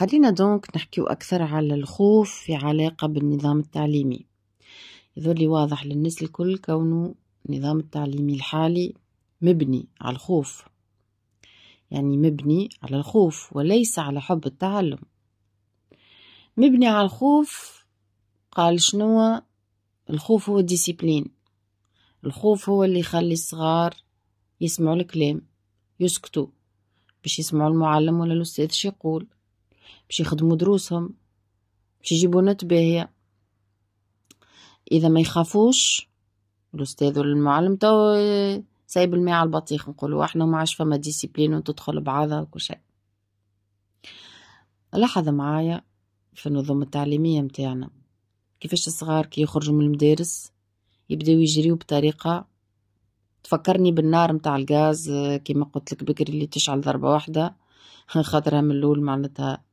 خلينا دونك نحكيو أكثر على الخوف في علاقة بالنظام التعليمي. يظهر لي واضح للناس الكل كونه النظام التعليمي الحالي مبني على الخوف. يعني مبني على الخوف وليس على حب التعلم. مبني على الخوف قال شنو؟ الخوف هو ال discipline. الخوف هو اللي يخلي الصغار يسمعوا الكلام يسكتوا باش يسمعوا المعلم ولا الأستاذ شي يقول. باش يخدموا دروسهم باش يجيبوا note باهية. إذا ما يخافوش الأستاذ ولا المعلم تو سايب الماء على البطيخ نقولوا إحنا ما عادش فما discipline وتدخل بعضها وكل شيء. لاحظ معايا في النظم التعليمية متاعنا كيفاش الصغار كي يخرجوا من المدارس يبداو يجريو بطريقة تفكرني بالنار متاع الغاز كيما قلت لك بكري اللي تشعل ضربة واحدة خاطرها من الأول معناتها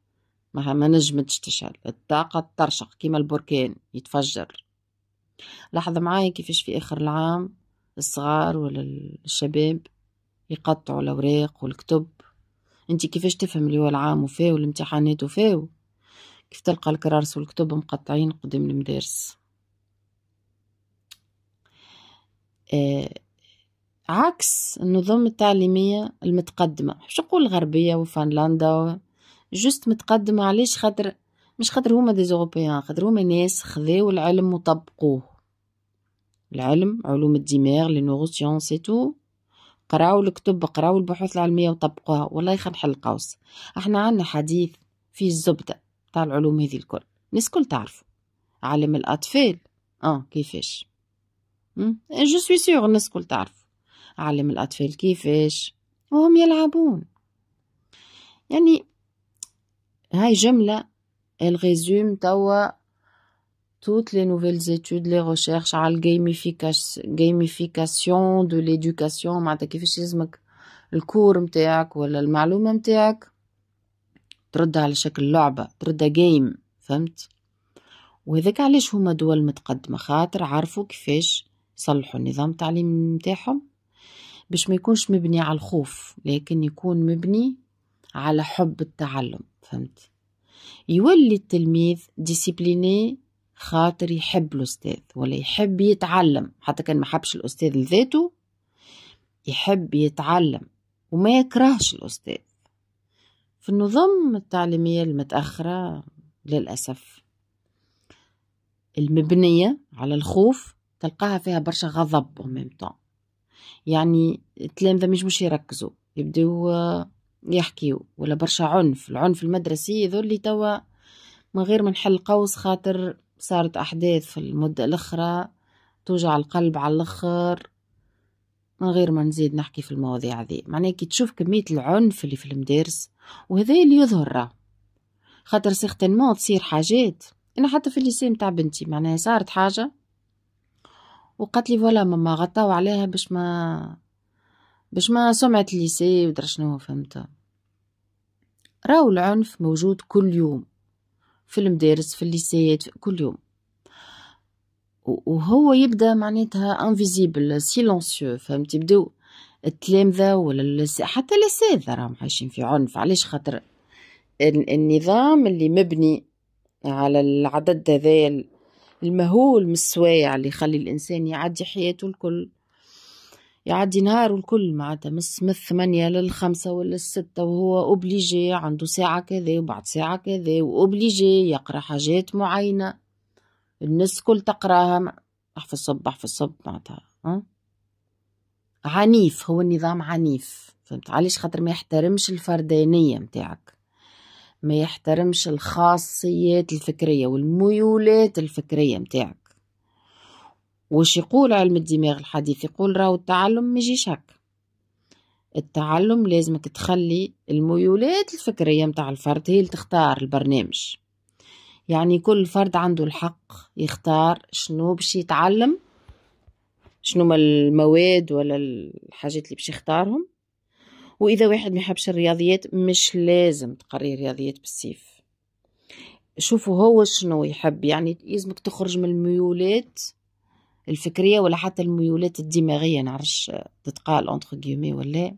ما ما نجمتش تشعل. الطاقة ترشق كيما البركان يتفجر. لاحظ معايا كيفاش في آخر العام الصغار ولا الشباب يقطعوا الأوراق والكتب. انت كيفاش تفهم اللي هو العام وفاو والامتحانات وفاو؟ كيف تلقى الكرارس والكتب مقطعين قدام المدارس؟ آه عكس النظم التعليمية المتقدمة. مش نقول الغربية وفنلندا juste متقدمة علاش خاطر؟ مش خاطر هما des européens خاطر هما ناس خذاو العلم وطبقوه. العلم علوم الدماغ les neurosciences تو. قراو الكتب قراو البحوث العلمية وطبقوها. والله خا نحل قوس إحنا عنا حديث فيه الزبدة تاع العلوم هذه الكل. الناس كل تعرفوا علم الأطفال. آه كيفاش؟ je suis sûre الناس كل تعرف علم الأطفال كيفاش؟ وهم يلعبون. يعني هاي جملة اللي résume توا toutes les nouvelles études les recherches على ال gamification de l'éducation معناتها كيفاش لازمك الكور متاعك ولا المعلومة متاعك تردها على شكل لعبة تردها جيم فهمت؟ وهذاك علاش هما دول متقدمة؟ خاطر عرفوا كيفاش يصلحوا النظام التعليمي متاعهم باش ما يكونش مبني على الخوف لكن يكون مبني على حب التعلم. فهمت؟ يولي التلميذ ديسيبليني خاطر يحب الأستاذ ولا يحب يتعلم. حتى كان ما حبش الأستاذ لذاته يحب يتعلم وما يكرهش الأستاذ. في النظام التعليمية المتأخرة للأسف المبنية على الخوف تلقاها فيها برشا غضب وميم يعني التلامذة مش مش يركزوا يبدو يحكيوا ولا برشا عنف. العنف المدرسي يذول توا من غير ما نحل قوس خاطر صارت أحداث في المدة الأخرى توجع القلب على الأخر من غير ما نزيد نحكي في المواضيع ذي معناها كي تشوف كمية العنف اللي في المدارس وهذا اللي يظهر خاطر certainement تصير حاجات. أنا حتى في ال lycée متاع بنتي معناها صارت حاجة وقالت لي voilà ماما غطاو عليها باش ما باش ما سمعة ال lycée ودرا شنو فهمت. راهو العنف موجود كل يوم. في المدارس في الليسيات كل يوم. وهو يبدأ معناتها invisible silencieux فهمت يبدأو التلامذة ولا حتى الأساتذة راهم عايشين في عنف. علاش خاطر؟ النظام اللي مبني على العدد هذايا المهول من السوايع اللي يخلي الإنسان يعدي حياته الكل. يعدي نهاره الكل معناتها من الثمانية للخمسة ولا الستة وهو obligé عنده ساعة كذا وبعد ساعة كذا و obligé يقرأ حاجات معينة. الناس كل تقراها احفظ صب احفظ صب معناتها؟ عنيف هو النظام عنيف فهمت؟ علاش؟ خاطر ما يحترمش الفردانية متاعك. ما يحترمش الخاصيات الفكرية والميولات الفكرية متاعك. وش يقول علم الدماغ الحديث؟ يقول راهو التعلم ميجيش هك التعلم لازمك تخلي الميولات الفكرية متاع الفرد هي اللي تختار البرنامج. يعني كل فرد عنده الحق يختار شنو باش يتعلم شنو ما المواد ولا الحاجات اللي باش يختارهم. وإذا واحد ما يحبش الرياضيات مش لازم تقري رياضيات بالسيف. شوفوا هو شنو يحب يعني لازمك تخرج من الميولات الفكرية ولا حتى الميولات الدماغية نعرفش تتقال انتر جيومي ولا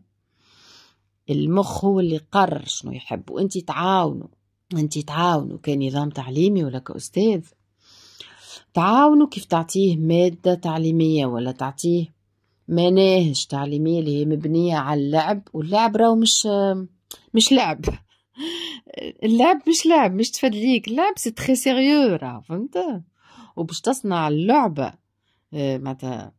المخ هو اللي قرر شنو يحب وانت تعاونوا انت تعاونوا كنظام تعليمي ولا كأستاذ. تعاونوا كيف تعطيه مادة تعليمية ولا تعطيه مناهج تعليمية اللي هي مبنية على اللعب واللعب راهو مش مش لعب. اللعب مش لعب مش تفدليك اللعب c'est très sérieux راه فهمت؟ وباش تصنع اللعبة معناتها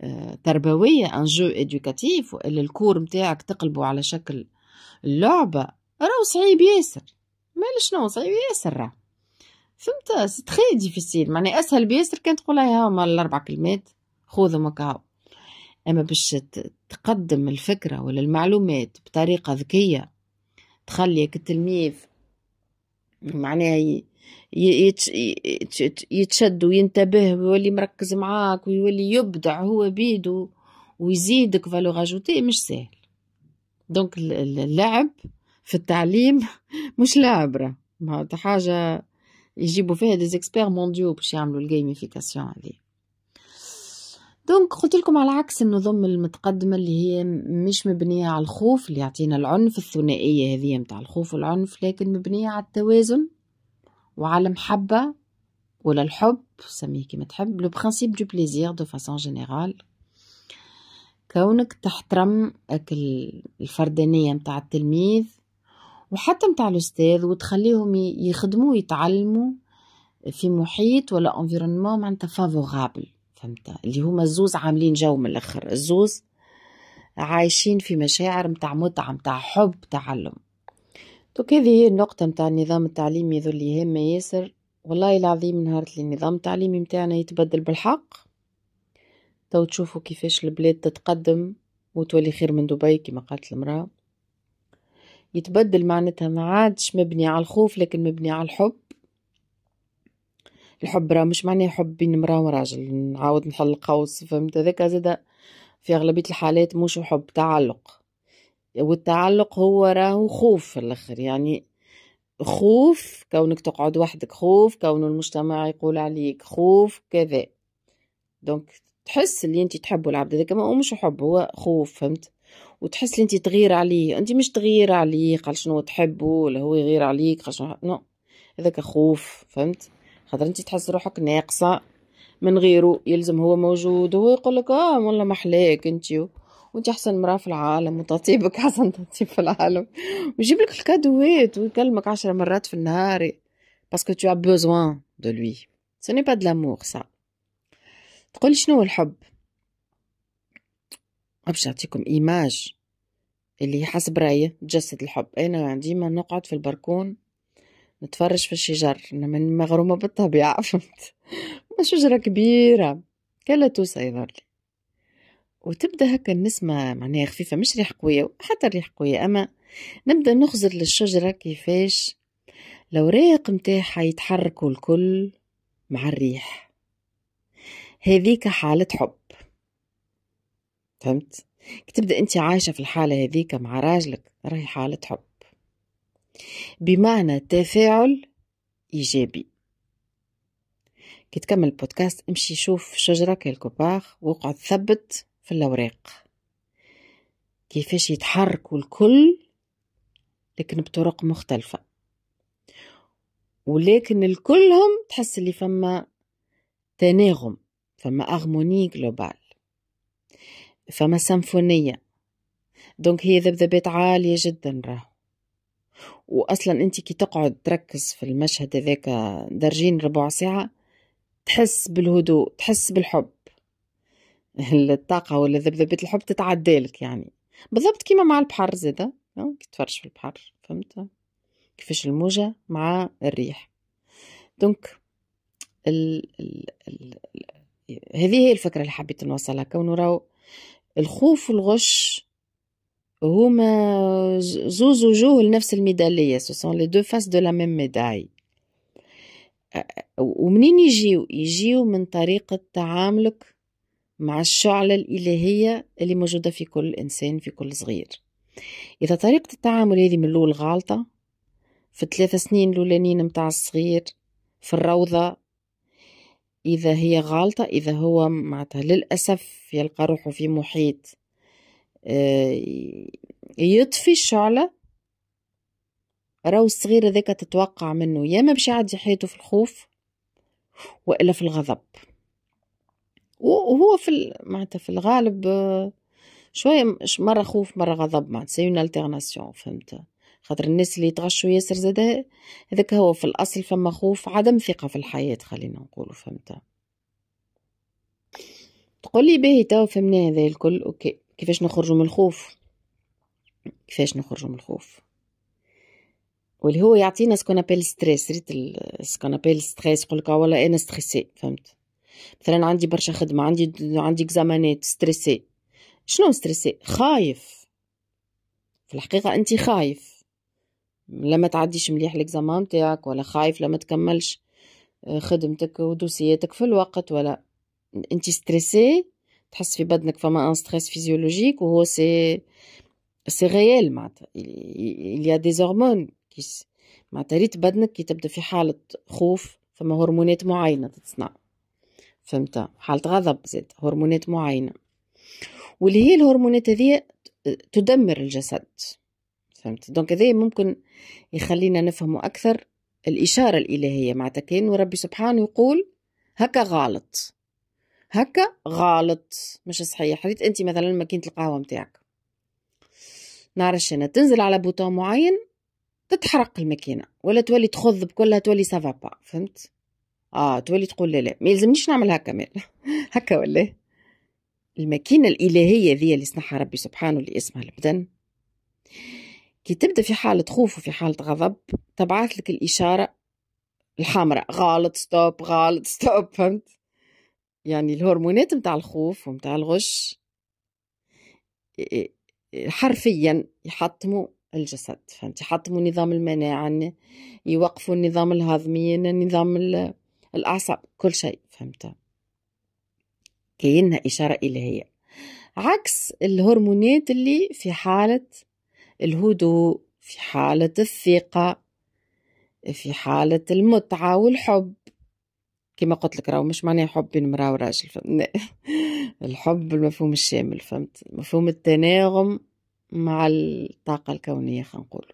آه، تربوية un jeu éducatif وإلا ال cours متاعك تقلبه على شكل اللعبة راهو صعيب ياسر. مال شنو صعيب ياسر راه. فهمت؟ c'est très difficile معني أسهل بياسر كان تقول هاي هما الأربع كلمات خذهم هكا أما باش تقدم الفكرة ولا المعلومات بطريقة ذكية تخليك التلميذ معناها يتشد وينتبه ويولي مركز معاك ويولي يبدع هو بيدو ويزيدك valeur ajoutée مش سهل. donc اللعب في التعليم مش لعب راه حاجة يجيبوا فيها des experts mondiaux باش يعملوا ال gamification عليه donc قلت لكم على عكس النظم المتقدمة اللي هي مش مبنية على الخوف اللي يعطينا العنف الثنائية هذه متاع الخوف والعنف لكن مبنية على التوازن. وعلى المحبة ولا الحب سميه كيما تحب le principe de plaisir de façon générale كونك تحترم الفردانية متاع التلميذ وحتى متاع الأستاذ وتخليهم يخدموا ويتعلموا في محيط ولا environnement معناتها favorable فهمت؟ اللي هما الزوز عاملين جو من الأخر. الزوز عايشين في مشاعر متاع متعة متاع حب تعلم donc هذه هي النقطة متاع النظام التعليمي ذو اللي هامة ياسر. والله العظيم نهار اللي النظام التعليمي متاعنا يتبدل بالحق تو تشوفوا كيفاش البلاد تتقدم وتولي خير من دبي كما قالت المرأة. يتبدل معناتها ما عادش مبني على الخوف لكن مبني على الحب. الحب راه مش معناه حب بين مرأة وراجل نعاود نحل القوس فهمت؟ هذاك زادا في أغلبية الحالات مش حب تعلق. والتعلق هو راهو خوف في الآخر. يعني خوف كونك تقعد وحدك خوف كون المجتمع يقول عليك خوف كذا. donc تحس اللي انت تحبه العبد هذاك ما هو مش حب هو خوف فهمت؟ وتحس اللي انت تغير عليه. انت مش تغير عليه قال شنو تحبه ولا هو يغير عليك قال شنو non. هذاك خوف فهمت؟ خاطر انت تحس روحك ناقصة من غيره يلزم هو موجود وهو يقول لك آه والله محلاك انت. وانت أحسن مرأة في العالم وتطيبك أحسن تطيب في العالم. ويجيب لك الكادوات ويكلمك عشر مرات في النهار parce que tu as besoin de lui ce n'est pas de l'amour ça. تقولي شنو الحب؟ باش نعطيكم image. اللي حسب رايي تجسد الحب. أنا ديما نقعد في البركون نتفرج في الشجر. أنا من مغرومة بالطبيعة فهمت؟ شجرة كبيرة. كلا توسع يظهر لي. وتبدأ هكا النسمة معناها خفيفة مش ريح قوية حتى الريح قوية. أما نبدأ نخزر للشجرة كيفاش؟ الأوراق متاعها يتحركوا الكل مع الريح. هذيك حالة حب. فهمت؟ تبدأ أنت عايشة في الحالة هذيك مع راجلك راهي حالة حب. بمعنى تفاعل إيجابي. كي تكمل البودكاست امشي شوف شجرة كيلكو باغ واقعد ثبت في الأوراق. كيفاش يتحركوا الكل لكن بطرق مختلفة. ولكن الكلهم تحس اللي فما تناغم فما harmonie globale فما سيمفونية donc هي ذبذبات عالية جدا راهو. واصلا أنت كي تقعد تركز في المشهد هذاك درجين ربع ساعة تحس بالهدوء تحس بالحب. الطاقة ولا ذبذبة الحب تتعدالك يعني. بالضبط كيما مع البحر زادا كي تفرش في البحر فهمت؟ كيفاش الموجة مع الريح. donc ال ال ال هذه هي الفكرة اللي حبيت نوصلها كونه راهو الخوف والغش هما زوز وجوه لنفس الميدالية ce sont les deux faces de la même médaille ومنين يجيو؟ يجيو من طريقة تعاملك مع الشعلة الإلهية اللي موجودة في كل إنسان في كل صغير. إذا طريقة التعامل هذه من الأول غالطة في الثلاثة سنين الأولانيين متاع الصغير في الروضة إذا هي غالطة إذا هو معناتها للأسف يلقى روحه في محيط آه، يطفي الشعلة راهو الصغير هذاك تتوقع منه يا ما باش يعدي حياته في الخوف وإلا في الغضب. وهو في معناتها في الغالب شوية مرة خوف مرة غضب معناتها. c'est une alternation فهمت؟ خاطر الناس اللي يتغشوا ياسر زاد هذاك هو في الأصل فما خوف عدم ثقة في الحياة خلينا نقولوا فهمت؟ تقول لي باهي تو فهمنا هذا الكل OK. كيفاش نخرجوا من الخوف؟ كيفاش نخرجوا من الخوف؟ واللي هو يعطينا ce qu'on appelle stress ريت ce qu'on appelle stress يقول لك والله أنا stressé فهمت؟ مثلا عندي برشا خدمة عندي عندي إكزامانات stressé شنو stressé خايف. في الحقيقة أنت خايف. لما تعديش مليح ال examen تاعك ولا خايف لما تكملش آه، خدمتك ودوسياتك في الوقت ولا. أنت stressé تحس في بدنك فما un stress physiologique وهو c'est c'est réel معناتها. Il y a des hormones معناتها ريت بدنك كي تبدأ في حالة خوف فما هرمونات معينة تتصنع. فهمت؟ حالة غضب زاد هرمونات معينة. واللي هي الهرمونات هذه تدمر الجسد فهمت؟ donc هذا ممكن يخلينا نفهموا أكثر الإشارة الإلهية معناتها. كان وربي سبحانه يقول هكا غلط هكا غلط مش صحيح. ريت أنت مثلا ماكينة القهوة متاعك. نعرفش أنا تنزل على bouton معين تتحرق الماكينة ولا تولي تخض بكلها تولي ça va فهمت؟ آه تولي تقول لا لا ما يلزمنيش نعمل هكا مال هكا ولا؟ الماكينة الإلهية ذي اللي صنعها ربي سبحانه اللي اسمها البدن. كي تبدأ في حالة خوف وفي حالة غضب تبعث لك الإشارة الحمراء غلط stop غلط stop فهمت؟ يعني الهرمونات متاع الخوف ومتاع الغش حرفيا يحطموا الجسد فهمت؟ يحطموا نظام المناعة يوقفوا النظام الهضمي نظام الأعصاب كل شيء فهمت كأنها إشارة إلهية عكس الهرمونات اللي في حالة الهدوء في حالة الثقة في حالة المتعة والحب. كما قلت لك راهو مش معناه حب بين امرأة وراجل الحب المفهوم الشامل فهمت؟ مفهوم التناغم مع الطاقة الكونية خلينا نقول.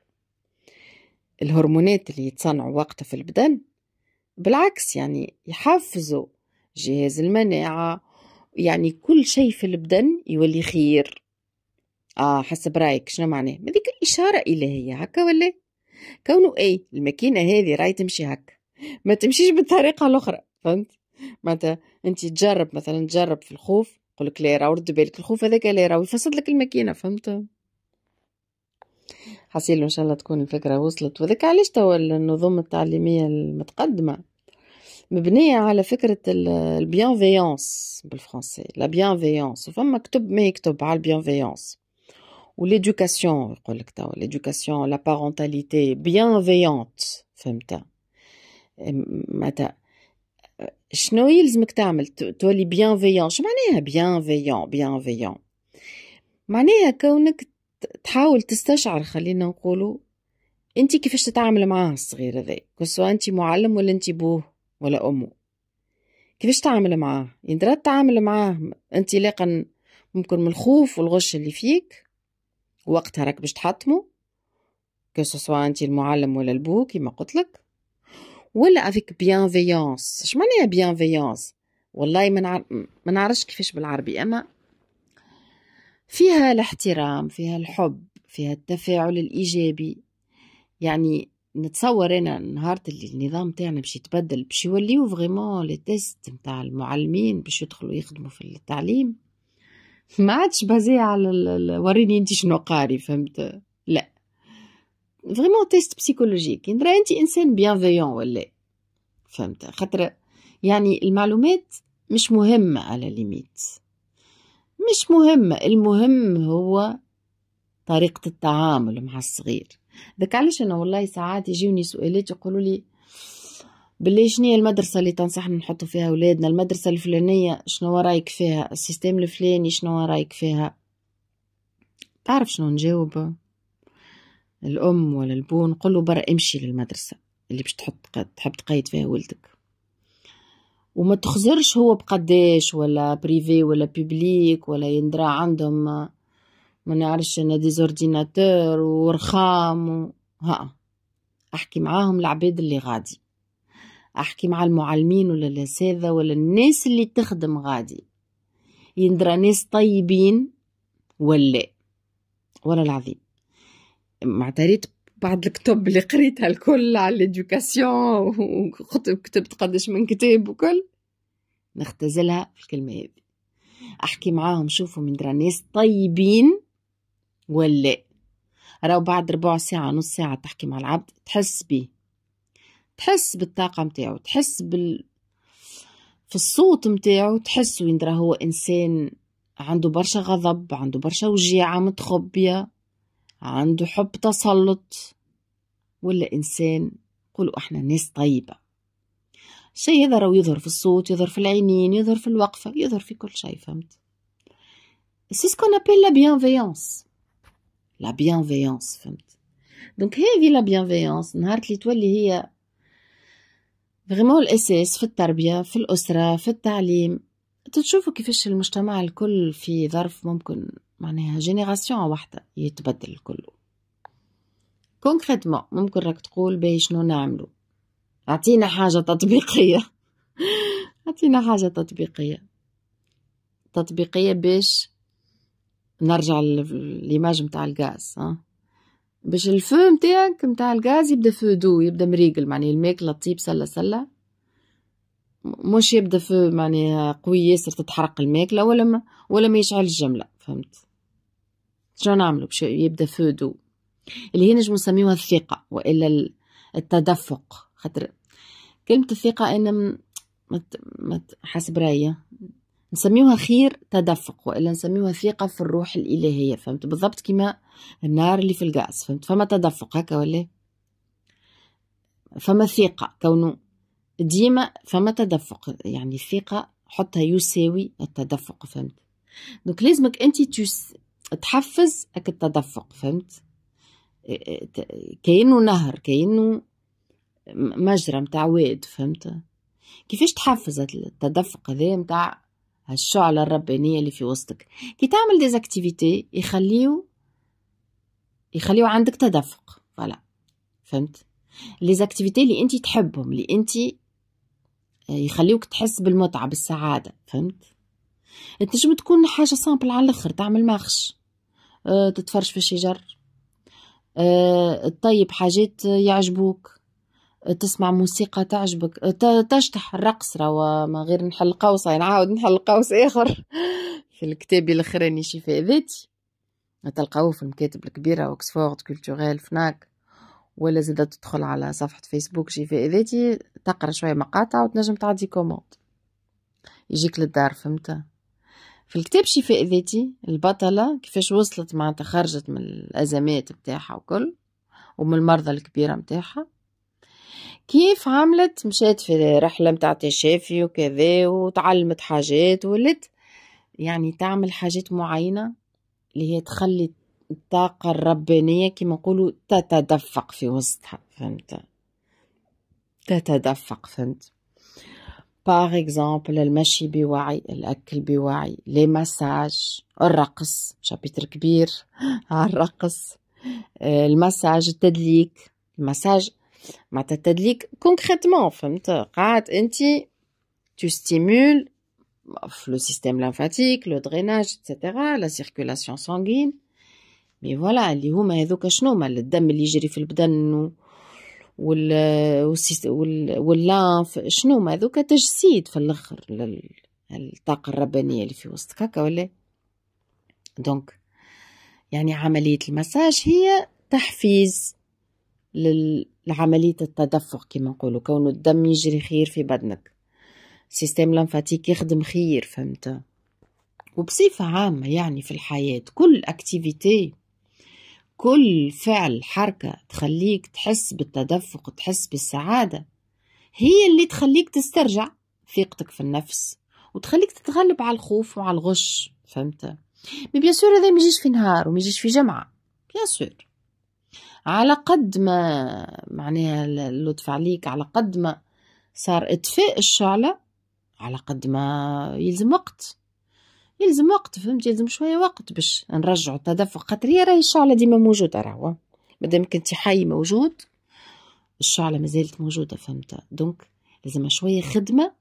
الهرمونات اللي يتصنعوا وقتها في البدن بالعكس يعني يحفزوا جهاز المناعة يعني كل شيء في البدن يولي خير. آه حسب رأيك شنو معناه؟ هذيك الاشاره إلهية هكا ولا؟ كونه اي الماكينة هذه راهي تمشي هكا. ما تمشيش بالطريقة الاخرى فهمت؟ معناتها أنت تجرب مثلا تجرب في الخوف يقول لك لا راه رد بالك الخوف هذاك لا راه يفسد لك الماكينة فهمت؟ حسيلو إن شاء الله تكون الفكرة وصلت. وذاك علاش توا النظم التعليمية المتقدمة مبنية على فكرة ال bienveillance بالفرنسي la bienveillance وفما كتب ما يكتب على ال bienveillance و l'éducation يقول لك توا l'éducation la parentalité bienveillante فهمت؟ معناتها شنو يلزمك تعمل؟ تولي bienveillant شو معناها bienveillant bienveillant معناها كونك تحاول تستشعر خلينا نقولوا أنت كيفاش تتعامل معاه الصغير هذا سواء أنت معلم ولا أنت بوه؟ ولا أمه. كيفاش تعامل معاه؟ يندرى تعامل معاه انطلاقا ممكن من الخوف والغش اللي فيك وقتها راك باش تحطمه سواء انت المعلم ولا البو كيما قلت لك ولا avec bienveillance اش معناها bienveillance والله ما ما نعرفش كيفاش بالعربي أما فيها الاحترام فيها الحب فيها التفاعل الإيجابي. يعني نتصور أنا نهار اللي النظام تاعنا باش يتبدل باش يوليو vraiment les tests نتاع المعلمين باش يدخلوا يخدموا في التعليم. ما عادش basé على وريني أنت شنو قاري فهمت؟ لا. vraiment test psychologique ندرا أنت إنسان bienveillant ولا فهمت؟ خاطر يعني المعلومات مش مهمة à la limite مش مهمة المهم هو طريقة التعامل مع الصغير. ذاك علاش أنا والله ساعات يجيوني سؤالات يقولوا لي بالله شنو هي المدرسة اللي تنصحنا نحطوا فيها أولادنا المدرسة الفلانية شنو رأيك فيها؟ ال système الفلاني شنو رأيك فيها؟ تعرف شنو نجاوب؟ الأم ولا البو نقول له برا امشي للمدرسة اللي باش تحط تحب تقيد فيها ولدك. وما تخزرش هو بقداش ولا privé ولا public ولا يندرى عندهم ما نعرفش أنا des ordinateurs ورخام و... ها. أحكي معاهم العباد اللي غادي. أحكي مع المعلمين ولا الاساتذه ولا الناس اللي تخدم غادي. يندرى ناس طيبين ولا؟ ولا العظيم. معتريت بعض الكتب اللي قريتها الكل على الادوكاسيون وكتبت قداش من كتاب وكل. نختزلها في الكلمة هذه. أحكي معاهم شوفوا من ناس طيبين ولا؟ راهو بعد ربع ساعة نص ساعة تحكي مع العبد تحس بيه تحس بالطاقة متاعو تحس بال في الصوت متاعو تحس وين هو إنسان عنده برشا غضب عنده برشا وجيعة متخبية عنده حب تسلط. ولا إنسان قولوا إحنا ناس طيبة. شيء هذا راهو يظهر في الصوت يظهر في العينين يظهر في الوقفة يظهر في كل شيء فهمت؟ c'est ce qu'on appelle la bienveillance la bienveillance فهمت donc هذه la bienveillance نهار اللي تولي هي vraiment الاساس في التربية في الأسرة في التعليم. تشوفوا كيفاش المجتمع الكل في ظرف ممكن معناها génération واحدة يتبدل الكل. concrètement ممكن راك تقول باهي شنو نعملو. أعطينا حاجة تطبيقية. أعطينا حاجة تطبيقية. تطبيقية باش نرجع l'image متاع الغاز باش ال feu متاعك متاع الغاز يبدا feu doux يبدا مريقل معني الماكلة تطيب سلة سلة مش يبدا في معناها قوي ياسر تتحرق الماكلة ولا ما ولا ما يشعل الجملة فهمت. شنو نعملو باش يبدا feu doux اللي هي نجمو نسميوها الثقة وإلا التدفق. خاطر كلمة الثقة أنا مت حسب رأيي. نسميوها خير تدفق وإلا نسميوها ثقة في الروح الإلهية فهمت؟ بالضبط كما النار اللي في الغاز فهمت؟ فما تدفق هكا ولا فما ثقة كونه ديما فما تدفق يعني الثقة حطها يساوي التدفق فهمت؟ دونك لازمك أنت. تحفز هاك التدفق فهمت؟ كأنه نهر كأنه مجرى متاع واد فهمت؟ كيفاش تحفز التدفق هذا متاع هالشعلة الربانية اللي في وسطك. كي تعمل des activités يخليو يخليو عندك تدفق. voilà فهمت؟ les activités اللي انت تحبهم اللي انت يخليوك تحس بالمتعة بالسعادة. فهمت؟ تنجم تكون حاجة simple على الآخر تعمل marche أه تتفرج في الشجر أه تطيب حاجات يعجبوك. تسمع موسيقى تعجبك. تشطح الرقص روا ما غير نحل قوس نعاود نحل قوس آخر. في الكتاب الأخراني شفاء ذاتي تلقاوه في المكاتب الكبيرة Oxford Culturel Fnac ولا زادة تدخل على صفحة فيسبوك شفاء ذاتي تقرأ شوية مقاطع وتنجم تعدي commande. يجيك للدار فهمت؟ في الكتاب شفاء ذاتي البطلة كيفاش وصلت معناتها خرجت من الأزمات بتاعها وكل ومن المرضى الكبيرة متاعها. كيف عملت؟ مشات في رحلة متاع تشافي وكذا وتعلمت حاجات ولت يعني تعمل حاجات معينة اللي هي تخلي الطاقة الربانية كما نقولوا تتدفق في وسطها فهمت؟ تتدفق فهمت؟ par exemple المشي بوعي الأكل بوعي les massages الرقص chapitre كبير على الرقص. المساج التدليك المساج معناتها التدليك concrètement فهمت قاعد أنت tu stimules le système lymphatique, le drainage, etc., la circulation sanguine. mais voilà اللي هما هذوك شنو ما الدم اللي يجري في البدن وال وال و la lymphe شنو ما هذوك تجسيد في الأخر للطاقة الربانية اللي في وسطك هكا ولا donc يعني عملية المساج هي تحفيز لعملية التدفق كما نقولوا كون الدم يجري خير في بدنك système lymphatique يخدم خير فهمت؟ وبصفة عامة يعني في الحياة كل activité كل فعل حركة تخليك تحس بالتدفق تحس بالسعادة هي اللي تخليك تسترجع ثقتك في النفس وتخليك تتغلب على الخوف وعلى الغش فهمت؟ mais bien sûr هذا ما يجيش في نهار وما يجيش في جمعة bien sûr على قد ما معناها اللطف عليك على قد ما صار اطفاء الشعلة على قد ما يلزم وقت. يلزم وقت فهمت؟ يلزم شوية وقت باش نرجعوا التدفق. خاطر هي راهي الشعلة ديما موجودة راهو. مادام كنتي حي موجود الشعلة ما زالت موجودة فهمت؟ donc لازم شوية خدمة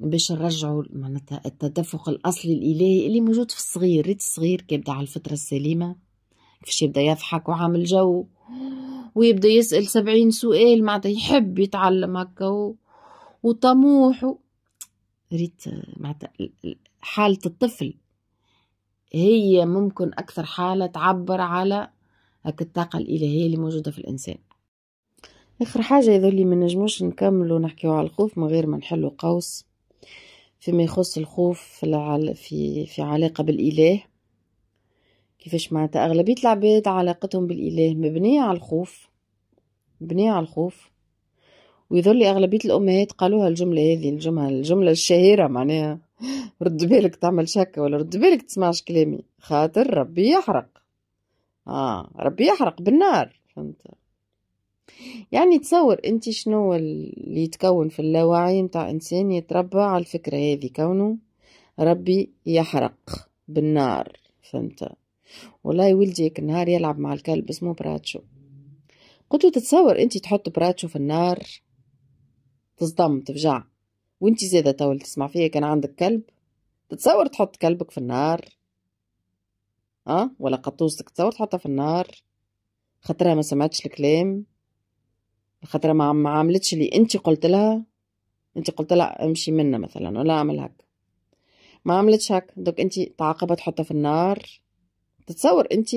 باش نرجعوا معناتها التدفق الأصلي الإلهي اللي موجود في الصغير. ريت الصغير كي يبدأ على الفطرة السليمة. كيفاش يبدا يضحك وعامل جو ويبدا يسأل سبعين سؤال معناتها يحب يتعلم هكا. وطموح. ريت معناتها حالة الطفل هي ممكن أكثر حالة تعبر على هك الطاقة الإلهية اللي موجودة في الإنسان آخر حاجة يظل ما نجموش نكملوا نحكيو على الخوف من غير ما نحلوا قوس فيما يخص الخوف. في في علاقة بالإله كيفاش معناتها؟ أغلبية العباد علاقتهم بالإله مبنية على الخوف مبنية على الخوف. ويظل أغلبية الأمهات قالوها الجملة هذه الجملة الجملة الشهيرة معناها. رد بالك تعمل شكة ولا رد بالك تسمعش كلامي. خاطر ربي يحرق. آه ربي يحرق بالنار فهمت؟ يعني تصور أنت شنو اللي يتكون في اللاوعي متاع إنسان يتربى على الفكرة هذه كونه ربي يحرق بالنار فهمت؟ والله ولدي النهار يلعب مع الكلب اسمه براتشو. قلت له تتصور انت تحط براتشو في النار؟ تصدم تفجع. وانت زيادة تو اللي تسمع فيا كان عندك كلب؟ تتصور تحط كلبك في النار؟ آه ولا قطوستك تتصور تحطها في النار؟ خاطرها ما سمعتش الكلام؟ خاطرها ما عملتش اللي انت قلت لها؟ انت قلت لها امشي منا مثلا ولا اعمل هكا. ما عملتش هكا. دوك انت تعاقبها تحطها في النار؟ تتصور انت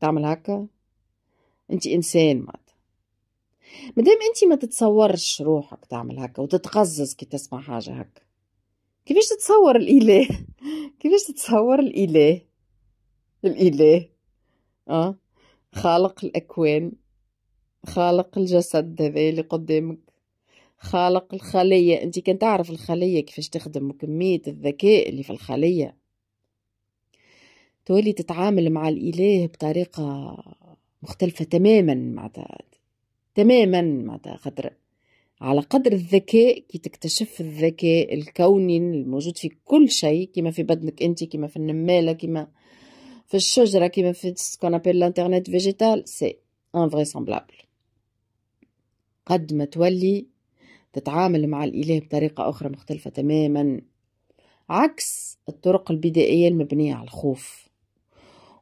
تعمل هكا؟ انت انسان مات مادام انت ما تتصورش روحك تعمل هكا وتتقزز كي تسمع حاجة هكا كيفاش تتصور الإله؟ كيفاش تتصور الإله؟ الإله آه خالق الأكوان خالق الجسد هذا اللي قدامك خالق الخلية. انت كنت تعرف الخلية كيفاش تخدم وكمية الذكاء اللي في الخلية. تولي تتعامل مع الإله بطريقة مختلفة تماما معناتها تماما معناتها خاطر على قدر الذكاء كي تكتشف الذكاء الكوني الموجود في كل شيء كما في بدنك أنت كما في النمالة كما في الشجرة كما في سكون الانترنت فيجيتال سي انفريسامبلابل قد ما تولي تتعامل مع الإله بطريقة أخرى مختلفة تماما عكس الطرق البدائية المبنية على الخوف.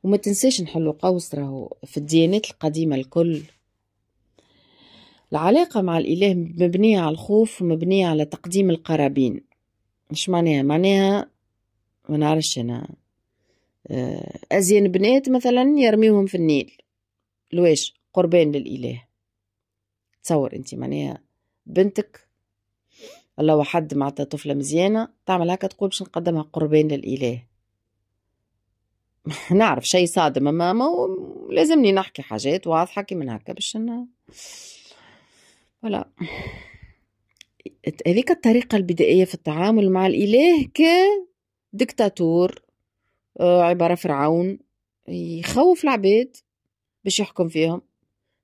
وما تنساش نحلو قوس راهو في الديانات القديمة الكل. العلاقة مع الإله مبنية على الخوف ومبنية على تقديم القرابين. مش معناها؟ معناها ما نعرفش أنا. آه، أزين بنات مثلا يرميهم في النيل. لواش؟ قربان للإله. تصور أنت معناها بنتك. الله حد معناتها طفلة مزيانة. تعمل هكا تقول باش نقدمها قربان للإله. نعرف شيء صادم أما ما لازمني نحكي حاجات واضحة كي من هكا باش. ولا هذيك الطريقة البدائية في التعامل مع الإله كدكتاتور آه، عبارة فرعون يخوف العباد باش يحكم فيهم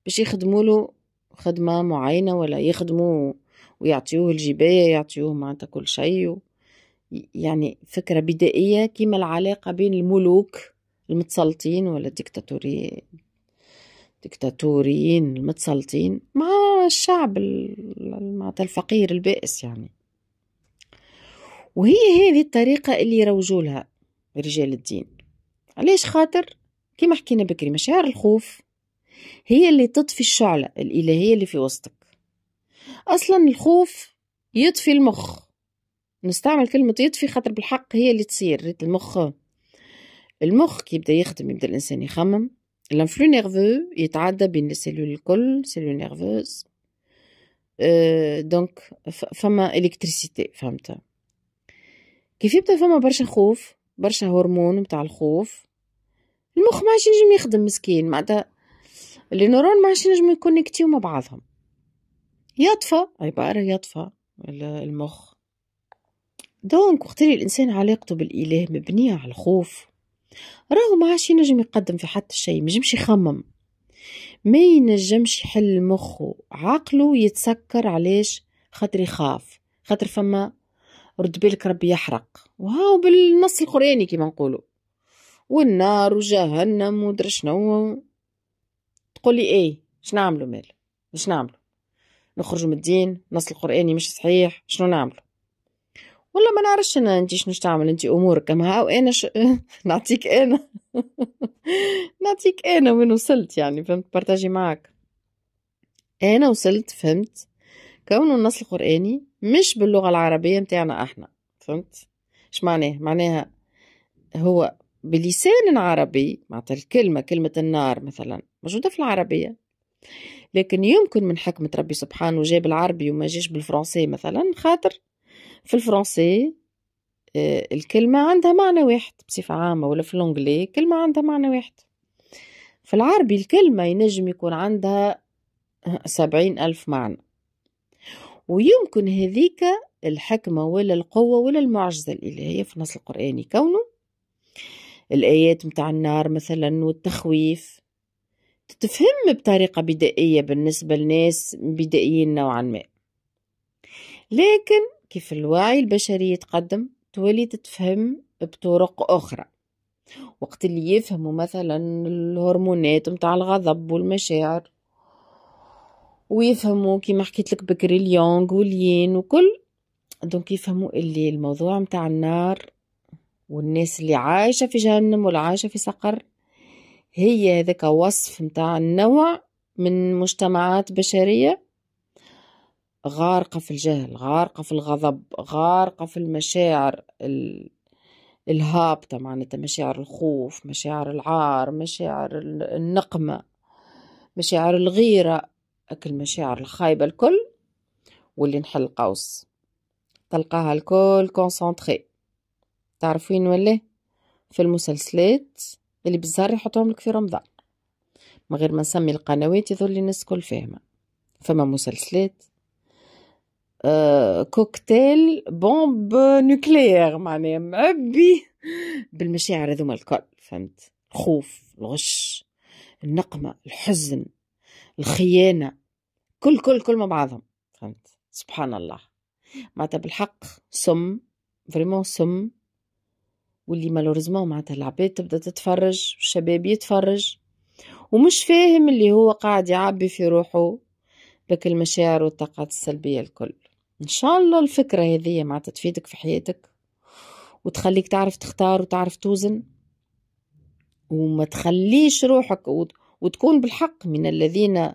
باش يخدموا له خدمة معينة ولا يخدموا ويعطيوه الجباية يعطيوه معناتها كل شيء يعني فكرة بدائية كيما العلاقة بين الملوك المتسلطين ولا الدكتاتوري دكتاتوريين المتسلطين مع الشعب معناتها الفقير البائس يعني. وهي هذه الطريقة اللي يروجوا لها رجال الدين. علاش خاطر؟ كيما حكينا بكري مشاعر الخوف هي اللي تطفي الشعلة الإلهية اللي في وسطك. أصلا الخوف يطفي المخ. نستعمل كلمة يطفي خاطر بالحق هي اللي تصير. ريت المخ المخ كي يبدا يخدم يبدا الإنسان يخمم. ال influx nerveux يتعدى بين ال cellules الكل cellules nerveuses. أه donc فما électricité فهمت؟ كيف يبدا فما برشا خوف برشا هرمون متاع الخوف. المخ ما عادش ينجم يخدم مسكين معناتها les neurones ما عادش ينجمو ي connect يو مع بعضهم. يطفى عبارة يطفى المخ. دونك وقت اللي الإنسان علاقته بالإله مبنية على الخوف. راهو ما عادش ينجم يقدم في حتى شيء ما ينجمش يخمم. ما ينجمش يحل مخه عقله يتسكر علاش؟ خاطر يخاف خاطر فما رد بالك ربي يحرق. وهاو بالنص القرآني كما نقولوا. والنار وجهنم ودرشنو تقولي إيه شنعملو مال باش نعملو؟ نخرج من الدين نص القرآني مش صحيح شنو نعملو؟ والله ما نعرفش أنا انت شنو تعمل انت أمورك كما هاو أنا ش... نعطيك أنا. نعطيك أنا وين وصلت يعني فهمت؟ بارتاجي معاك. أنا وصلت فهمت؟ كونه النص القرآني مش باللغة العربية متاعنا إحنا فهمت؟ إيش معناه؟ معناها هو بلسان عربي معناتها الكلمة كلمة النار مثلا موجودة في العربية. لكن يمكن من حكمة ربي سبحانه جاب العربي وما جاش بالفرنسي مثلا خاطر في الفرنسي آه، الكلمة عندها معنى واحد بصفة عامة ولا في الانجلي كلمة عندها معنى واحد. في العربي الكلمة ينجم يكون عندها سبعين ألف معنى. ويمكن هذيك الحكمة ولا القوة ولا المعجزة الإلهية في النص القرآني. كونه الآيات متاع النار مثلا والتخويف تتفهم بطريقة بدائية بالنسبة لناس بدائيين نوعا ما. لكن كيف الوعي البشري يتقدم تولي تتفهم بطرق أخرى. وقت اللي يفهموا مثلا الهرمونات متاع الغضب والمشاعر ويفهموا كيما حكيت لك بكري اليونغ واليين وكل دونك يفهموا اللي الموضوع متاع النار والناس اللي عايشة في جهنم ولا عايشة في سقر هي هذاك وصف متاع النوع من مجتمعات بشرية غارقة في الجهل غارقة في الغضب غارقة في المشاعر ال... الهابطة معناتها مشاعر الخوف مشاعر العار مشاعر النقمة مشاعر الغيرة أكل مشاعر الخايبة الكل واللي نحل قوس تلقاها الكل كونسونتري تعرفين ولا؟ في المسلسلات اللي بالزهر يحطوهم لك في رمضان. من غير ما نسمي القنوات يظل الناس كل فاهمة. فما مسلسلات كوكتيل بومب نوكليير معناها معبي بالمشاعر هذوما الكل فهمت؟ الخوف الغش النقمة الحزن الخيانة كل كل كل مع بعضهم فهمت؟ سبحان الله. معناتها بالحق سم vraiment سم واللي malheureusement معناتها العباد تبدأ تتفرج الشباب يتفرج ومش فاهم اللي هو قاعد يعبي في روحه بك المشاعر والطاقات السلبية الكل. إن شاء الله الفكرة هذه معناتها تفيدك في حياتك وتخليك تعرف تختار وتعرف توزن وما تخليش روحك وتكون بالحق من الذين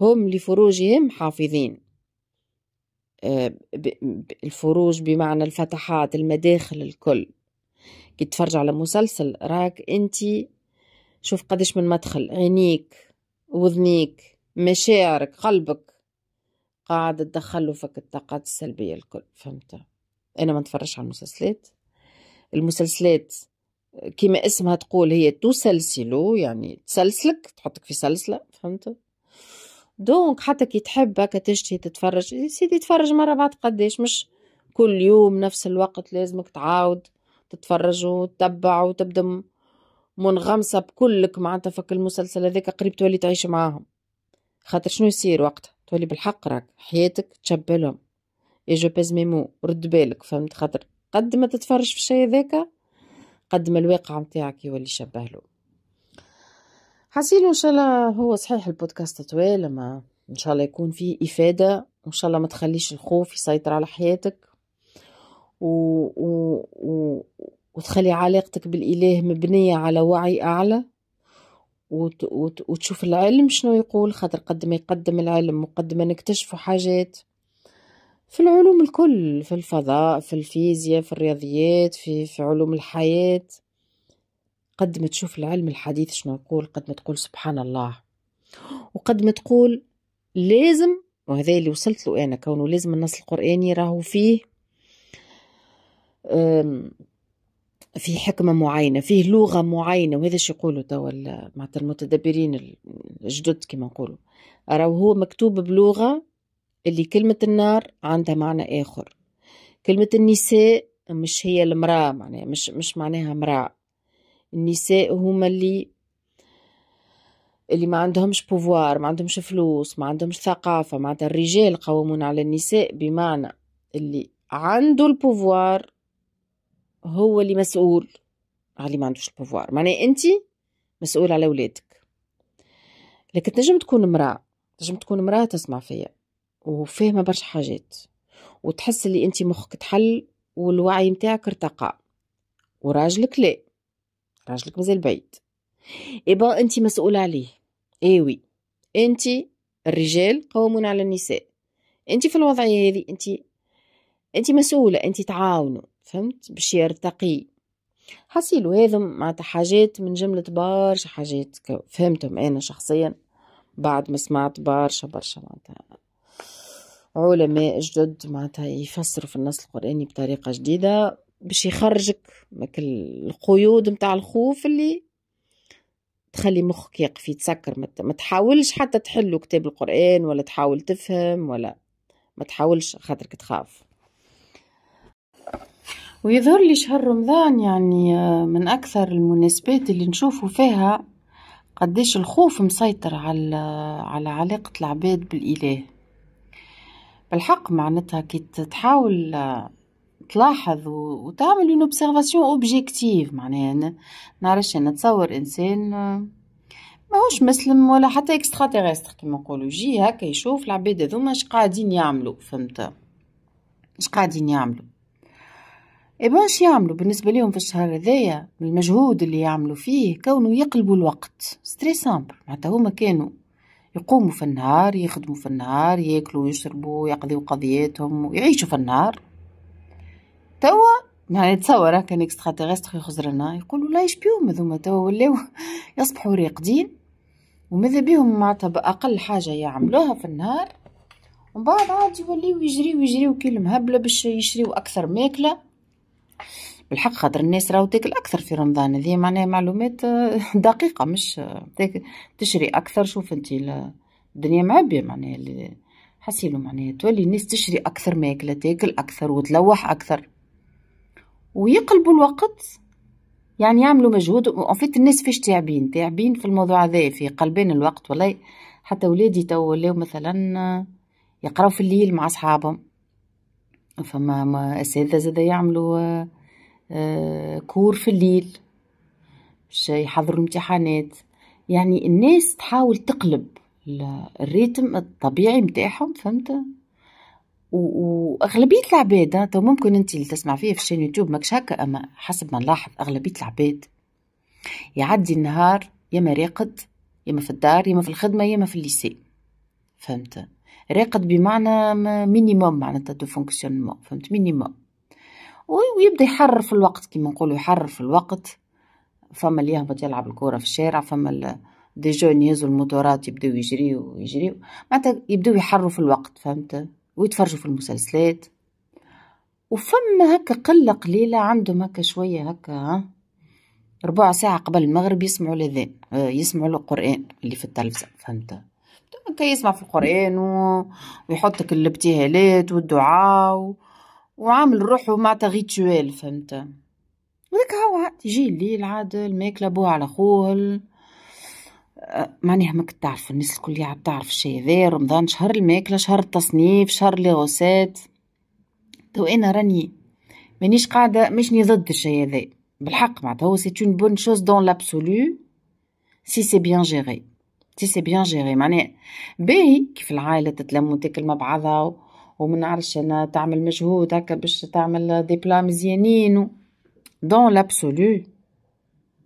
هم لفروجهم حافظين. آه، الفروج بمعنى الفتحات المداخل الكل. كي تتفرج على مسلسل راك انتي شوف قديش من مدخل عينيك وذنيك مشاعرك قلبك. قاعد تدخله فك الطاقات السلبية الكل فهمت؟ أنا ما نتفرجش على المسلسلات. المسلسلات كما اسمها تقول هي تسلسل يعني تسلسلك تحطك في سلسلة فهمت؟ donc حتى كي تحب هكا تشتهي تتفرج سيدي تفرج مرة بعد قديش مش كل يوم نفس الوقت لازمك تعاود تتفرج وتتبع وتبدأ منغمسة بكلك معناتها فك المسلسل هذاك قريب تولي تعيش معاهم. خاطر شنو يصير وقتها؟ تولي بالحق راك حياتك تشبهلهم et je pèse mes mots رد بالك فهمت خاطر؟ قد ما تتفرج في الشيء ذاك قد ما الواقع متاعك يولي شبه له. حسيلو إن شاء الله هو صحيح البودكاست طويل أما إن شاء الله يكون فيه إفادة وإن شاء الله ما تخليش الخوف يسيطر على حياتك و... و... و... وتخلي علاقتك بالإله مبنية على وعي أعلى. وت... وت... وتشوف العلم شنو يقول خاطر قد ما يقدم العلم وقد ما نكتشفوا حاجات. في العلوم الكل في الفضاء في الفيزياء في الرياضيات في, في علوم الحياة. قد ما تشوف العلم الحديث شنو يقول قد ما تقول سبحان الله. وقد ما تقول لازم وهذا اللي وصلت له أنا كونه لازم النص القرآني راهو فيه في حكمة معينة فيه لغة معينة وهذا شو يقولوا توا معناتها المتدبرين الجدد كما نقولوا. راهو هو مكتوب بلغة اللي كلمة النار عندها معنى آخر. كلمة النساء مش هي المرأة معناها مش مش معناها امرأة. النساء هما اللي اللي ما عندهمش pouvoir ما عندهمش فلوس ما عندهمش ثقافة. معناتها الرجال قوامون على النساء بمعنى اللي عنده ال pouvoir هو اللي مسؤول على اللي ما عندوش ال pouvoir. معناها أنت مسؤول على اولادك لكن تنجم تكون امرأة تنجم تكون مرأة تسمع فيا وفاهمة برشا حاجات وتحس اللي أنت مخك تحل والوعي متاعك ارتقى وراجلك لا. راجلك مازال بعيد. إبا أنت مسؤولة عليه. ايوي أنت الرجال قوامون على النساء. أنت في الوضعية هذه أنت أنت مسؤولة أنت تعاونوا. فهمت؟ باش يرتقي. حسيلو هذا معناتها حاجات من جملة برشا حاجات فهمتهم أنا شخصيا. بعد ما سمعت برشا برشا معناتها علماء جدد معناتها يفسروا في النص القرآني بطريقة جديدة باش يخرجك من القيود متاع الخوف اللي تخلي مخك يقف يتسكر. ما تحاولش حتى تحلو كتاب القرآن ولا تحاول تفهم ولا ما تحاولش خاطرك تخاف. ويظهر لي شهر رمضان يعني آه، من أكثر المناسبات اللي نشوفوا فيها قديش الخوف مسيطر على على علاقة العباد بالإله. بالحق معناتها كي تحاول آه، تلاحظ وتعمل une observation objective معناها نعرفش نتصور إنسان آه، ماهوش مسلم ولا حتى extraterrestre كيما نقولوا يجي هكا يشوف العباد هذوما إش قاعدين يعملوا فهمت؟ إش قاعدين باش يعملوا بالنسبة لهم في الشهر هذايا المجهود اللي يعملوا فيه كونه يقلبوا الوقت. c'est très simple معناتها هما كانوا يقوموا في النهار يخدموا في النهار ياكلوا ويشربوا يقضيوا قضياتهم ويعيشوا في النهار. توا يعني تصور كان extraterrestre يخزرنا يقولوا لا يشبيهم هذوما توا ولاو يصبحوا راقدين. وماذا بيهم معناتها بأقل حاجة يعملوها في النهار ومن بعد عاد يوليو يجريو يجريو كي المهبلة باش يشريو أكثر ماكلة. بالحق خاطر الناس راهو تاكل أكثر في رمضان هذه معناها معلومات آه، دقيقة مش تشري أكثر. شوف أنت الدنيا معبيه معناها حسيلو معناها تولي الناس تشري أكثر ماكلة تاكل أكثر وتلوح أكثر. ويقلبوا الوقت يعني يعملوا مجهود. وفيت الناس فيش تعبين تعبين في الموضوع هذا في قلبين الوقت. والله حتى ولادي تو ولاو مثلا آه، يقراو في الليل مع أصحابهم. فما اساتذه زاد يعملوا آه، آه، كور في الليل باش يحضروا الامتحانات. يعني الناس تحاول تقلب ال rythme الطبيعي متاعهم فهمت؟ واغلبيه العباد تو ممكن أنت اللي تسمع فيها في ال chaîne YouTube ماكش هكا أما حسب ما نلاحظ أغلبية العباد يعدي النهار يا راقد يا في الدار يا في الخدمة يا في ال lycée فهمت؟ راقد بمعنى minimum معناتها de fonctionnement فهمت؟ minimum ويبدأ يحرر في الوقت كيما نقولوا يحرر في الوقت. فما اللي يهبط يلعب الكرة في الشارع فما دي جون يهزوا الموتورات يبداو يجريو ويجريو معناتها يبداو يحرروا في الوقت فهمت؟ ويتفرجوا في المسلسلات. وفما هكا قلة قليلة عندهم هكا شوية هكا ربع ساعة قبل المغرب يسمعوا الأذان آه، يسمعوا القرآن اللي في التلفزة فهمت؟ هكا يسمع في القرآن و... ويحطك الابتهالات والدعاء. وعامل روحه مع rituel فهمت؟ ولك هو يجي الليل عاد الماكلة بوه على خوه أه، معناها ماك تعرف الناس الكل عاد تعرف الشي ذا رمضان شهر الماكلة شهر التصنيف شهر les recettes تو أنا راني مانيش قاعدة مشني ضد الشي هذا. بالحق معناتها هو c'est une bonne chose dans l'absolu si c'est bien géré si c'est bien géré. معناها باهي كيف العائلة تتلم وتاكل مع بعضها وما نعرفش أنا تعمل مجهود هكا باش تعمل des plats مزيانين dans l'absolu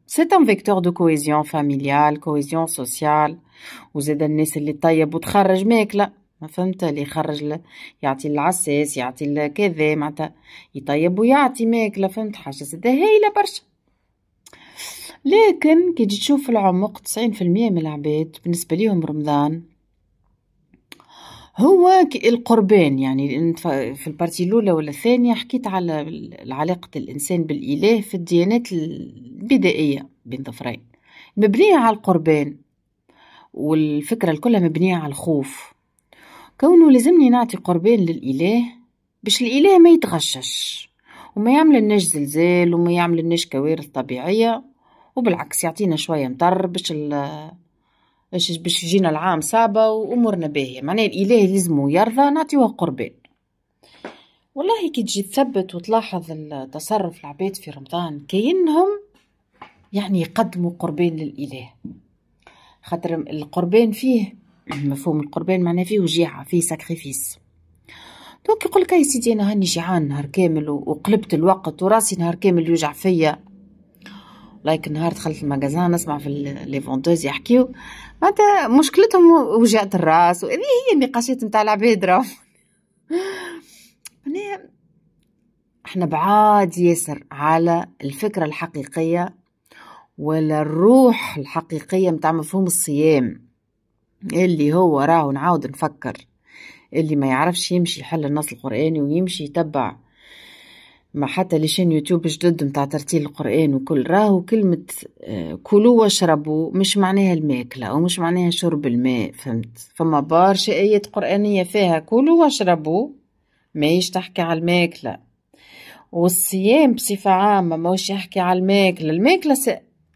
c'est un vecteur de cohésion familiale cohésion sociale وزاد الناس اللي طيب وتخرج ماكلة. ما فهمت؟ اللي يخرج يعطي العساس يعطي كذا معناتها يطيب ويعطي ماكلة. فهمت حاجة؟ زاد هايلة برشا. لكن كي تجي تشوف العمق 90% من العباد بالنسبة ليهم رمضان هو القربان يعني في البارتي الأولى ولا الثانية حكيت على علاقة الإنسان بالإله في الديانات البدائية بين ظفرين مبنية على القربان والفكرة الكلها مبنية على الخوف. كونه لازمني نعطي قربان للإله باش الإله ما يتغشش وما يعمل الناش زلزال وما يعمل الناش كوارث طبيعية. وبالعكس يعطينا شوية مطر باش باش باش يجينا العام صعبة وأمورنا باهية. معناها الإله لازمو يرضى نعطيوه قربان. والله كي تجي تثبت وتلاحظ التصرف العباد في رمضان كأنهم يعني يقدموا قربان للإله. خاطر القربان فيه مفهوم القربان معناه فيه وجيعة فيه ساكريفيس donc يقول لك يا سيدي أنا هاني جيعان نهار كامل وقلبت الوقت وراسي نهار كامل يوجع فيا. هاك نهار دخلت ال magasin نسمع في les vendeuses يحكيو. معناتها مشكلتهم وجعة الراس وهذه هي النقاشات نتاع العباد راهو إحنا بعاد ياسر على الفكرة الحقيقية ولا الروح الحقيقية متاع مفهوم الصيام. اللي هو راهو نعاود نفكر اللي ما يعرفش يمشي يحل النص القرآني ويمشي يتبع ما حتى لشين يوتيوب جدد متاع ترتيل القرآن وكل راهو كلمة آه، كلوا واشربوا مش معناها الماكلة أو مش معناها شرب الماء فهمت؟ فما برشا آيات قرآنية فيها كلوا واشربوا ماهيش تحكي على الماكلة. والصيام بصفة عامة ماهوش يحكي على الماكلة. الماكلة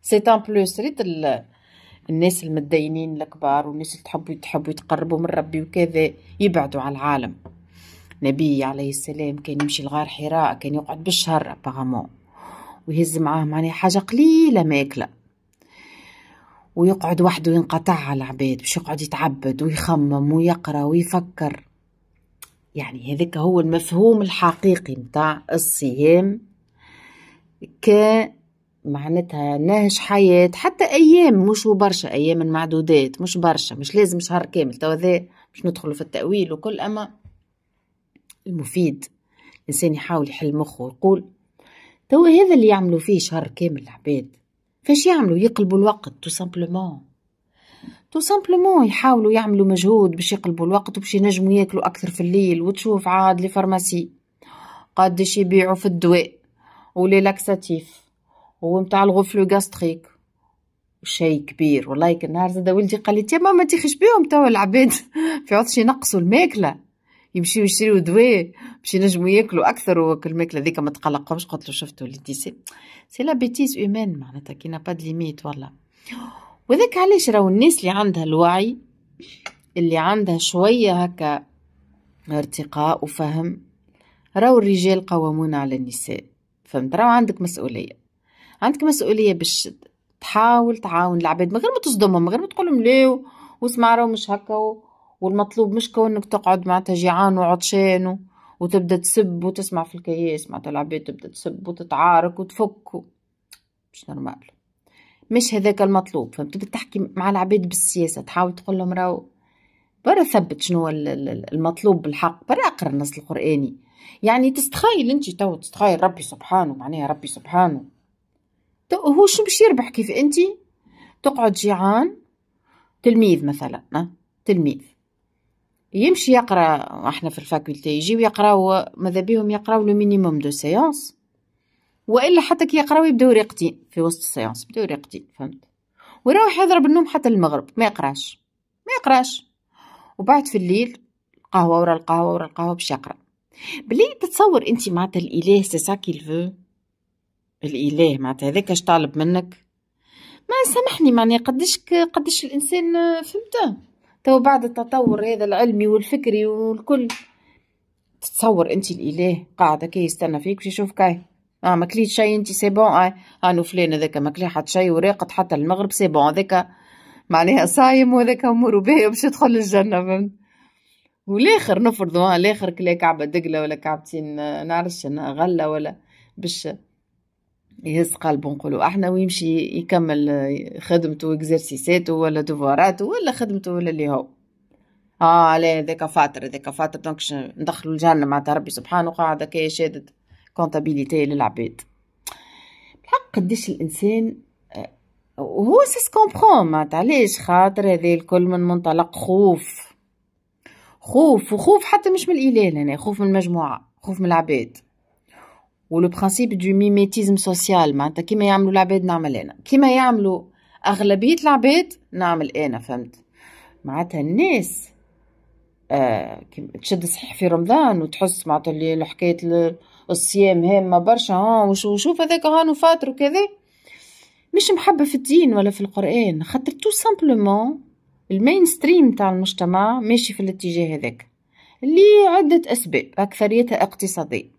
سي ان بلوس ريت الناس المتدينين الكبار والناس اللي تحبوا يتحبوا يتقربوا من ربي وكذا يبعدوا على العالم. نبي عليه السلام كان يمشي لغار حراء كان يقعد بالشهر ابارامون ويهز معاه معناها حاجة قليلة ماكلة. ويقعد وحده ينقطع على العباد باش يقعد يتعبد ويخمم ويقرأ ويفكر. يعني هذاك هو المفهوم الحقيقي متاع الصيام. ك معناتها نهج حياة حتى أيام مش برشا أيام معدودات مش برشا مش لازم شهر كامل توا مش ندخلوا في التأويل وكل أما المفيد. الإنسان يحاول يحل مخه ويقول توا هذا اللي يعملوا فيه شهر كامل العباد. فاش يعملوا؟ يقلبوا الوقت tout simplement tout simplement يحاولوا يعملوا مجهود باش يقلبوا الوقت وباش ينجموا ياكلوا أكثر في الليل وتشوف عاد les pharmacies. قداش يبيعوا في الدواء و les laxatifs ومتاع ال reflux gastrique شيء كبير والله كان نهار زاد ولدي قال لي يا ماما تيخش بيهم توا العباد في عطش ينقصوا الماكلة. يمشيو يشريو دواء باش ينجموا ياكلوا أكثر وكل الماكله ذيك ما تقلقهمش. قلت له شفتوا ولدي c'est c'est la bêtise humaine معناتها qui a pas limite والله. وذاك علاش راهو الناس اللي عندها الوعي اللي عندها شوية هكا ارتقاء وفهم راهو الرجال قوامون على النساء. فهمت؟ راهو عندك مسؤولية. عندك مسؤولية باش تحاول تعاون العباد من غير ما تصدمهم من غير ما تقولهم لا واسمع راهو مش هكا والمطلوب مش كونك تقعد معناتها جيعان وعطشان وتبدأ تسب وتسمع في الكياس معناتها العباد تبدأ تسب وتتعارك وتفك مش نورمال مش هذاك المطلوب فهمت؟ تحكي مع العباد بالسياسة تحاول تقول لهم راهو برا ثبت شنو المطلوب بالحق برا اقرأ النص القرآني. يعني تستخيل أنت تو تستخيل ربي سبحانه معناها ربي سبحانه. هو شو باش يربح؟ كيف أنت تقعد جيعان؟ تلميذ مثلا تلميذ. يمشي يقرأ إحنا في ال faculté يجيو يقراو ماذا بيهم يقراو le minimum de séances وإلا حتى كي يقراو يبداو راقدين في وسط ال séance يبداو راقدين فهمت؟ ويروح يضرب النوم حتى المغرب ما يقراش ما يقراش. وبعد في الليل قهوه ورا القهوة ورا القهوة باش يقرأ. بلي تتصور أنت معناتها الإله c'est ça qu'il veut الإله معناتها هذاك اش طالب منك؟ ما سامحني معني قديش قديش الإنسان فهمت تو بعد التطور هذا العلمي والفكري والكل. تتصور أنت الإله قاعدة كي يستنى فيك باش يشوف كاي. آه ما كليت شيء أنت c'est bon آه. هانو فلان هذاك ما كلي حتى شيء وراقد حتى المغرب c'est bon هذاك معناها صايم وهذاك اموره باهيه باش يدخل الجنة فهمت؟ والآخر نفرضوا الآخر كلا كعبة دقلة ولا كعبتين نعرفش غله ولا باش يهز قلبه نقولوا أحنا ويمشي يكمل خدمته و exercice اته ولا devoir اته ولا خدمته ولا اللي هو. آه لا ذاك فاتر ذاك فاتر donc ندخلوا الجنه مع ربي سبحانه قاعدة كي شادد comptabilité للعباد. الحق قديش الإنسان آه، وهو ça se comprend معناتها علاش؟ خاطر هذا الكل من منطلق خوف. خوف وخوف حتى مش من الإله هنا خوف من المجموعة خوف من العباد. و le principe de mimétisme social معناتها كيما يعملوا العباد نعمل أنا كيما يعملوا اغلبيه العباد نعمل أنا فهمت؟ معناتها الناس آه تشد صحيح في رمضان وتحس معناتها اللي حكايه الصيام هامه برشا ها وشوف هذاك هانو فاتر وكذا مش محبة في الدين ولا في القرآن خاطر tout simplement ال mainstream تاع المجتمع ماشي في الاتجاه هذاك. اللي عدة أسباب أكثريتها اقتصادية.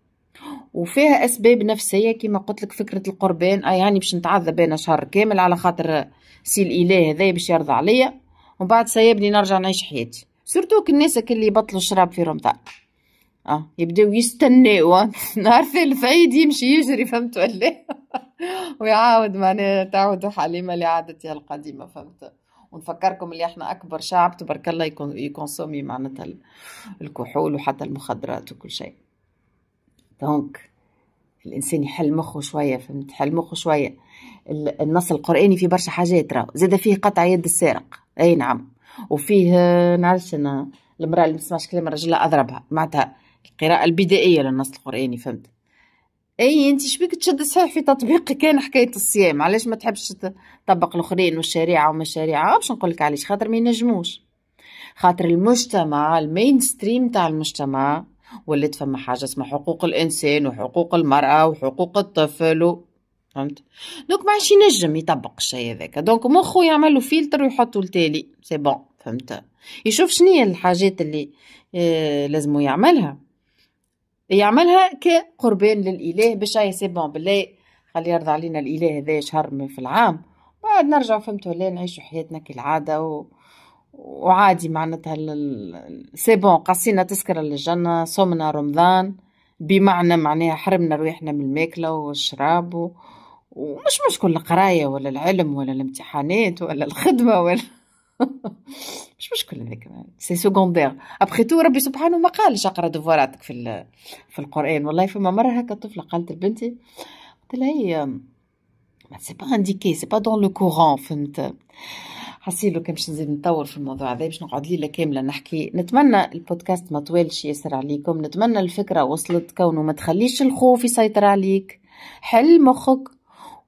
وفيها أسباب نفسية كما قلت لك فكرة القربان. اي يعني باش نتعذب أنا شهر كامل على خاطر سي الإله هذا باش يرضى عليا. ومن بعد c'est bon نرجع نعيش حياتي. surtout que الناس اللي يبطلوا الشراب في رمضان. آه يبداو يستناو. نهار ثالث عيد يمشي يجري فهمت ولا؟ ويعاود معناها تعود حليمة لعادتها القديمة فهمت؟ ونفكركم اللي إحنا أكبر شعب تبارك الله ي consommer معناتها الكحول وحتى المخدرات وكل شيء. donc الإنسان يحل مخه شوية فهمت؟ يحل مخه شوية. النص القرآني فيه برشا حاجات راهو زاد فيه قطع يد السارق. أي نعم. وفيه نعرفش أنا المرأة اللي ما تسمعش كلام الرجل أضربها. معناتها القراءة البدائية للنص القرآني فهمت؟ أي أنت شبيك تشد صحيح في تطبيق كان حكاية الصيام. علاش ما تحبش تطبق الأخرين والشريعة وما الشريعة؟ باش نقول لك علاش. خاطر ما ينجموش. خاطر المجتمع المين ستريم تاع المجتمع ولات فما حاجة اسمها حقوق الإنسان وحقوق المرأة وحقوق الطفل و... فهمت؟ donc ما عادش ينجم يطبق الشيء هذاك. donc مخه يعمل له فلتر ويحطه التالي c'est bon فهمت؟ يشوف شنية الحاجات اللي آه لازم يعملها. يعملها كقربان للإله باش c'est bon بالله خلي يرضى علينا الإله هذا شهر في العام. بعد نرجع فهمت ولا نعيشوا حياتنا كالعادة و... وعادي معناتها c'est bon قصينا تذكرة للجنة صومنا رمضان بمعنى معناها حرمنا رواحنا من الماكلة والشراب و... ومش مشكل القراية ولا العلم ولا الامتحانات ولا الخدمة ولا مش مشكل هذاك c'est secondaire après tout ربي سبحانه ما قالش أقرأ devoir اتك في في القرآن. والله فما مرة هكا طفلة قالت لبنتي قلت لها هي c'est pas indiqué c'est pas dans le courant فهمت؟ حسيت لو كان باش نزيد نطور في الموضوع هذا باش نقعد ليلة كاملة نحكي. نتمنى البودكاست ما طوالش ياسر عليكم. نتمنى الفكرة وصلت كونه ما تخليش الخوف يسيطر عليك. حل مخك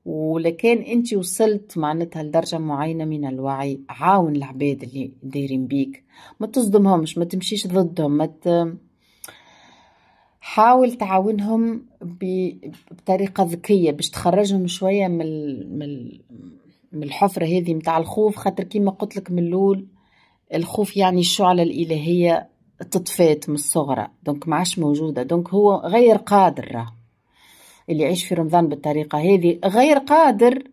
ولكان أنت وصلت معناتها لدرجة معينة من الوعي. عاون العباد اللي دايرين بيك. ما تصدمهمش ما تمشيش ضدهم ما ت... حاول تعاونهم بطريقة ذكية باش تخرجهم شوية من من من الحفرة هذه متاع الخوف خاطر كيما قلت لك من الأول الخوف يعني الشعلة الإلهية تطفات من الصغرى donc ما عادش موجودة donc هو غير قادر اللي يعيش في رمضان بالطريقة هذه غير قادر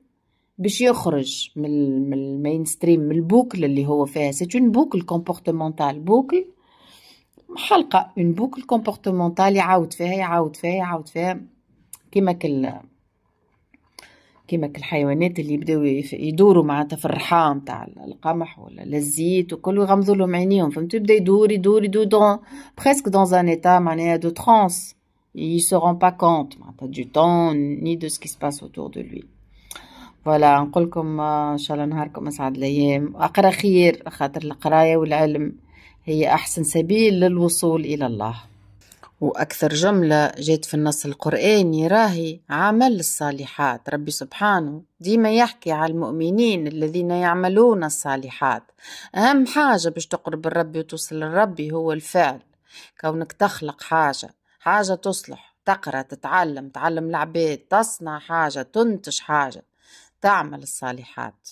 باش يخرج من ال mainstream من ال boucle اللي هو فيها. c'est une boucle comportementale boucle حلقة une boucle comportementale يعاود فيها يعاود فيها يعاود فيها. كيما كل كيما الحيوانات اللي يبداو يدوروا معناتها في الرحام تاع القمح ولا الزيت وكل يغمضوا لهم عينيهم. فهمتوا يبدأ يدور يدور يدور donc presque dans un état معناها de transe il se rend pas compte. معناتها du temps ni de ce qui se passe autour de lui. voilà نقولكم إن شاء الله نهاركم أسعد الأيام. أقرأ خير خاطر القراية والعلم هي أحسن سبيل للوصول إلى الله. وأكثر جملة جات في النص القرآني راهي عمل الصالحات. ربي سبحانه ديما يحكي على المؤمنين الذين يعملون الصالحات. أهم حاجة باش تقرب الرب وتوصل للربي هو الفعل. كونك تخلق حاجة حاجة تصلح تقرأ تتعلم تعلم العباد تصنع حاجة تنتج حاجة تعمل الصالحات.